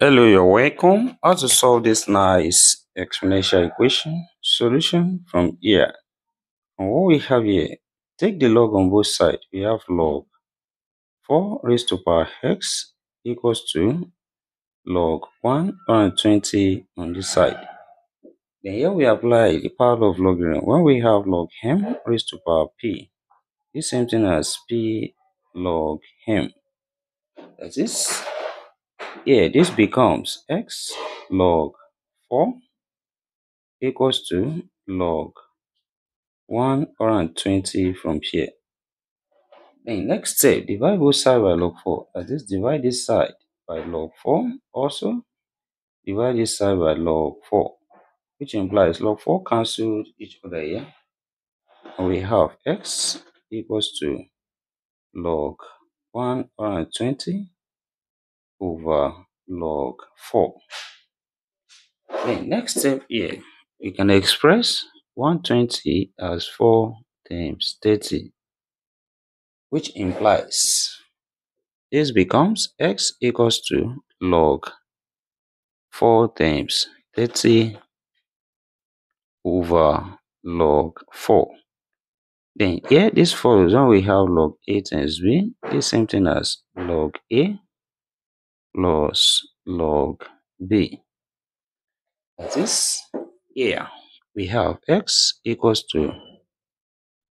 Hello, you're welcome. How to solve this nice exponential equation solution from here. And what we have here, take the log on both sides. We have log 4 raised to power x equals to log 120 on this side. Then here we apply the power of logarithm. When we have log m raised to power p, the same thing as p log m. That is here, this becomes x log 4 equals to log 120 from here. Then next step, divide both sides by log 4. That is, divide this side by log 4. Also, divide this side by log 4, which implies log 4 cancelled each other here. And we have x equals to log 120 over log 4. Then next step here, we can express 120 as 4 times 30, which implies this becomes x equals to log 4 times 30 over log 4. Then here this follows when we have log a times b, the same thing as log a plus log b. That is, here we have x equals to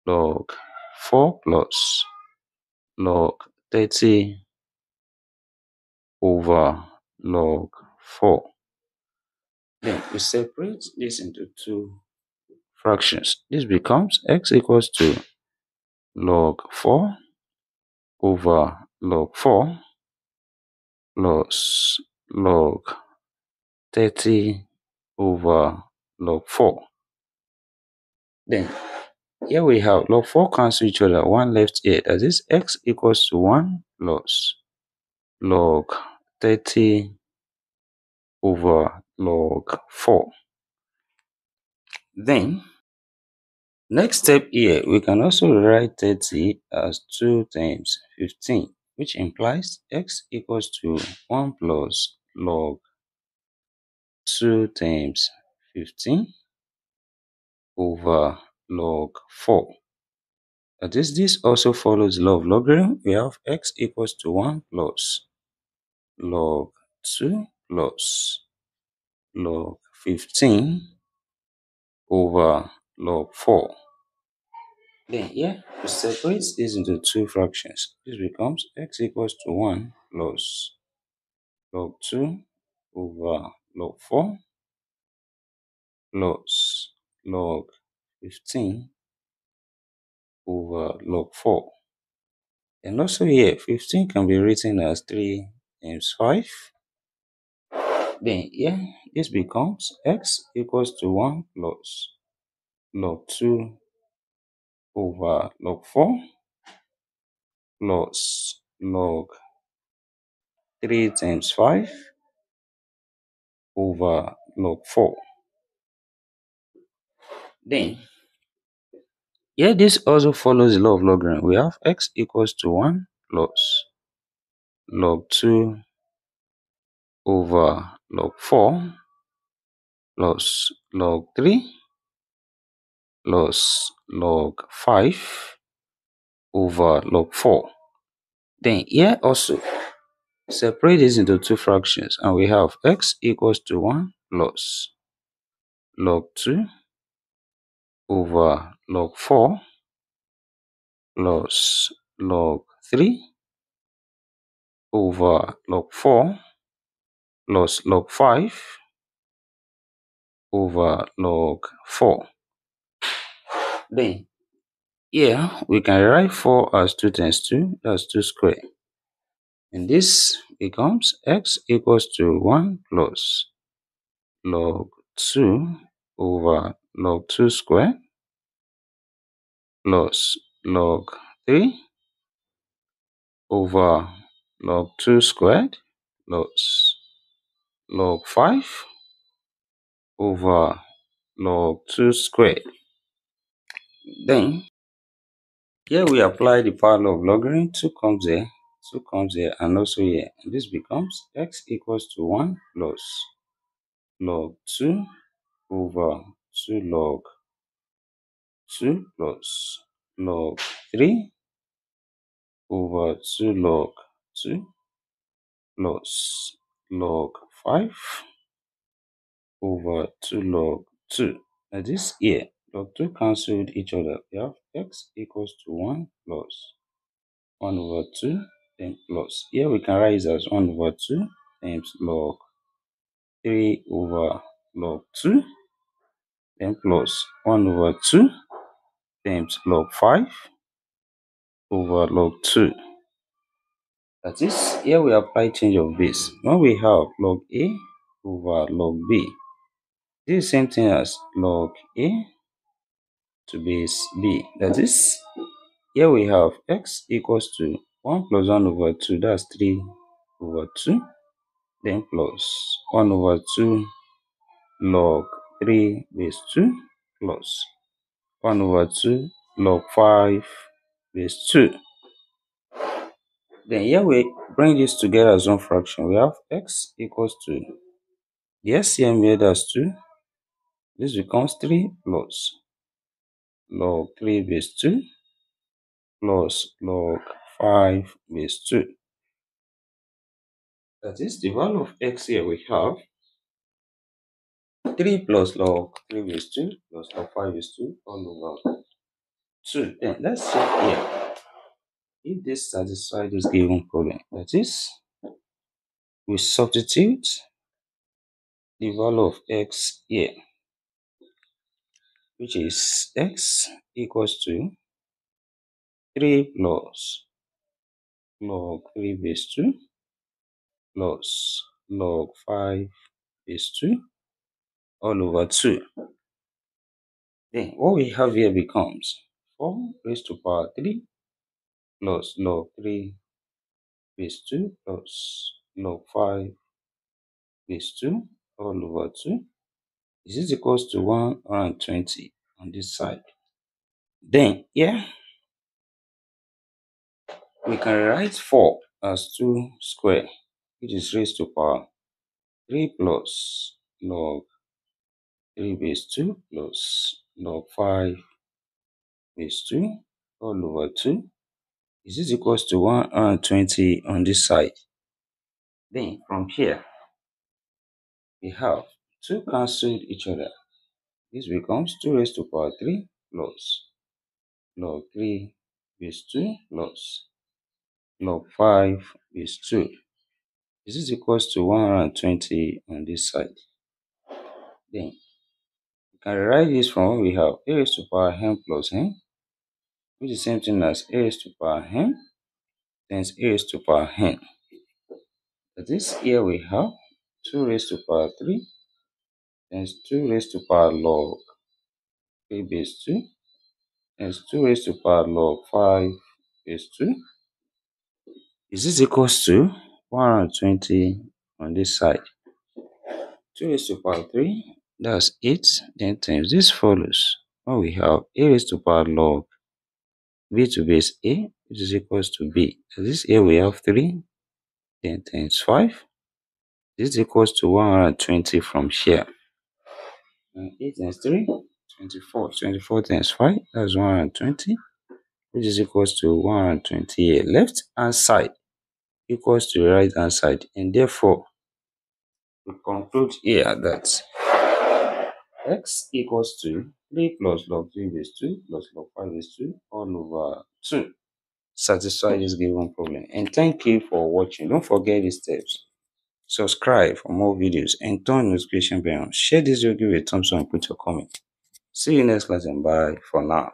log 4 plus log 30 over log 4. Then we separate this into two fractions. This becomes x equals to log 4 over log 4 log 30 over log 4. Then here we have log 4 cancel each other, 1 left here. That is x equals to 1 plus log 30 over log 4. Then, next step here, we can also write 30 as 2 times 15, which implies x equals to 1 plus log 2 times 15 over log 4. That is, this also follows law of logarithm. We have x equals to 1 plus log 2 plus log 15 over log 4. Then here, we separate this into two fractions. This becomes x equals to 1 plus log 2 over log 4 plus log 15 over log 4. And also here, 15 can be written as 3 times 5. Then here, this becomes x equals to 1 plus log 2 over log 4 plus log 3 times 5 over log 4. Then, here this also follows the law of logarithm. We have x equals to 1 plus log 2 over log 4 plus log 3 plus log 5 over log 4. Then here also, separate this into two fractions and we have x equals to 1 plus log 2 over log 4 plus log 3 over log 4 plus log 5 over log 4. Then here we can write 4 as 2 times 2, that's 2 square. And this becomes x equals to 1 plus log 2 over log 2 square plus log 3 over log 2 squared plus log 5 over log 2 squared. Then, here we apply the power of logarithm. 2 comes here, 2 comes here and also here. And this becomes x equals to 1 plus log 2 over 2 log 2 plus log 3 over 2 log 2 plus log 5 over 2 log 2. Now this here, log 2 cancelled each other. We have x equals to 1 plus 1 over 2 then plus. Here we can write as 1 over 2 times log 3 over log 2 then plus 1 over 2 times log 5 over log 2. That is, here we apply change of base. When we have log A over log B, this is same thing as log A to base B. That is, here we have x equals to 1 plus 1 over 2, that's 3 over 2, then plus 1 over 2 log 3 base 2 plus 1 over 2 log 5 base 2. Then here we bring this together as one fraction. We have x equals to the LCM here that's 2. This becomes 3 plus log 3 base 2 plus log 5 base 2. That is the value of x here we have 3 plus log 3 base 2 plus log 5 base 2 all over 2. Then let's check here if this satisfies this given problem. That is, we substitute the value of x here, which is x equals to 3 plus log 3 base 2 plus log 5 base 2 all over 2. Then what we have here becomes 4 raised to power 3 plus log 3 base 2 plus log 5 base 2 all over 2 is this equals to 120 on this side. Then here we can write 4 as 2 square which is raised to power 3 plus log 3 base 2 plus log 5 base 2 all over 2 is this equals to 120 on this side. Then from here, we have 2 cancelled each other. This becomes 2 raised to power 3 plus log 3 base 2 plus log 5 base 2. This Is equals to 120 on this side? Then we can write this from what we have a raised to power n plus n which is the same thing as a raised to power n times a raised to power n. This here we have 2 raised to power 3 times 2 raised to power log 3 base 2 times 2 raised to power log 5 base 2. Is this equals to 120 on this side? 2 raised to power 3, that's 8, then times this follows. When we have a raised to power log b to base a, which is equals to b. This a we have 3, then times 5. This is equals to 120 from here. And 8 times 3, 24. 24 times 5, that's 120, which is equals to 120 here. Left hand side equals to right hand side. And therefore, we conclude here that x equals to 3 plus log 3 base 2 plus log 5 base 2 all over 2 satisfy this given problem. And thank you for watching. Don't forget these steps. Subscribe for more videos and turn notification bell. Share this video, give a thumbs up and put your comment. See you next class and bye for now.